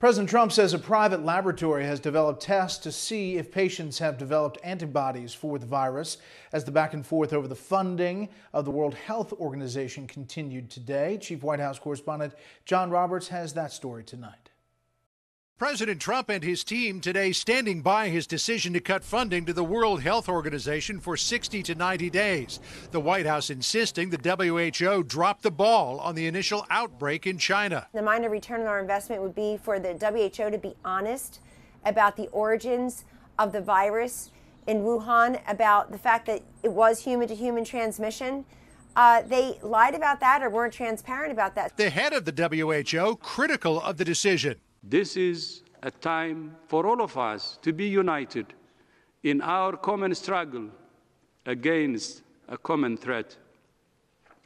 President Trump says a private laboratory has developed tests to see if patients have developed antibodies for the virus as the back and forth over the funding of the World Health Organization continued today. Chief White House correspondent John Roberts has that story tonight. President Trump and his team today standing by his decision to cut funding to the World Health Organization for 60 to 90 days. The White House insisting the WHO dropped the ball on the initial outbreak in China. The minor return on our investment would be for the WHO to be honest about the origins of the virus in Wuhan, about the fact that it was human to human transmission. Uh, they lied about that or weren't transparent about that. The head of the WHO critical of the decision. This is a time for all of us to be united in our common struggle against a common threat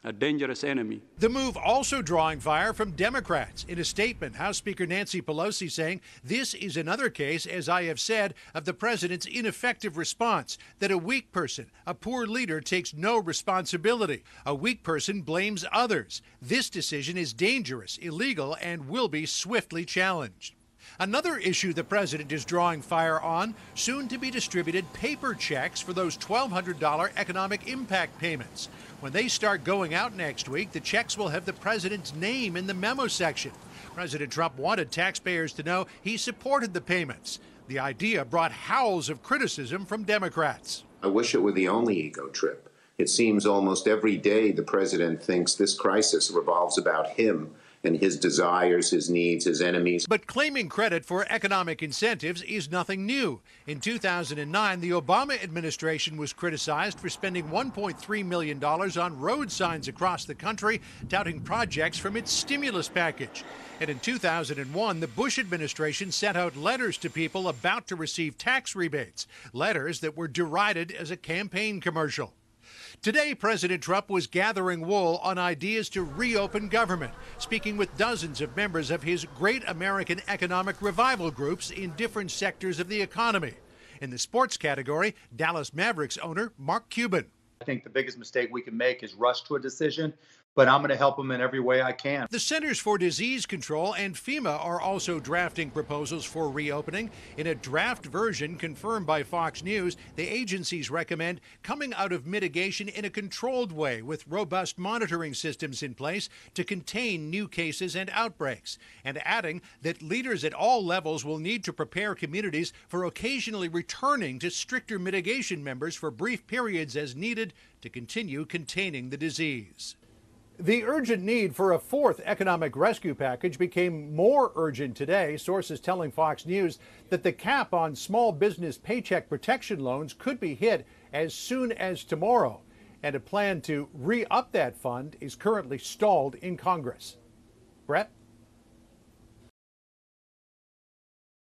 a dangerous enemy. The move also drawing fire from Democrats. In a statement, House Speaker Nancy Pelosi saying, This is another case, as I have said, of the president's ineffective response that a weak person, a poor leader, takes no responsibility. A weak person blames others. This decision is dangerous, illegal, and will be swiftly challenged. Another issue the president is drawing fire on soon to be distributed paper checks for those $1,200 economic impact payments. When they start going out next week, the checks will have the president's name in the memo section. President Trump wanted taxpayers to know he supported the payments. The idea brought howls of criticism from Democrats. I wish it were the only ego trip. It seems almost every day the president thinks this crisis revolves about him and his desires, his needs, his enemies. But claiming credit for economic incentives is nothing new. In 2009, the Obama administration was criticized for spending $1.3 million on road signs across the country, touting projects from its stimulus package. And in 2001, the Bush administration sent out letters to people about to receive tax rebates, letters that were derided as a campaign commercial. Today, President Trump was gathering wool on ideas to reopen government, speaking with dozens of members of his Great American Economic Revival groups in different sectors of the economy. In the sports category, Dallas Mavericks owner Mark Cuban. I think the biggest mistake we can make is rush to a decision but I'm going to help them in every way I can. The Centers for Disease Control and FEMA are also drafting proposals for reopening. In a draft version confirmed by Fox News, the agencies recommend coming out of mitigation in a controlled way with robust monitoring systems in place to contain new cases and outbreaks, and adding that leaders at all levels will need to prepare communities for occasionally returning to stricter mitigation members for brief periods as needed to continue containing the disease. The urgent need for a fourth economic rescue package became more urgent today. Sources telling Fox News that the cap on small business paycheck protection loans could be hit as soon as tomorrow. And a plan to re up that fund is currently stalled in Congress. Bret?